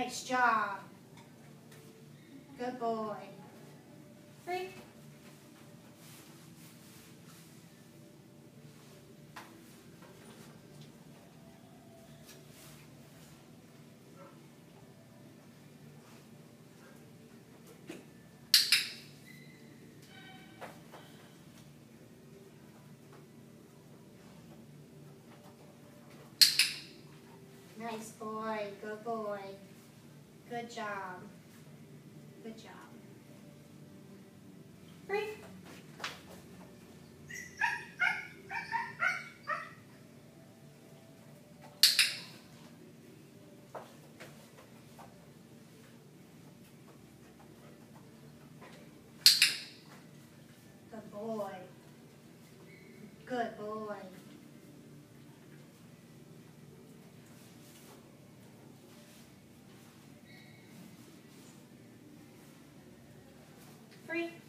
Nice job. Good boy. Three. Nice boy. Good boy. Good job. Good job. Three. Good boy. Good boy. Three.